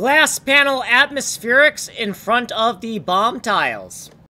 Glass panel atmospherics in front of the bomb tiles.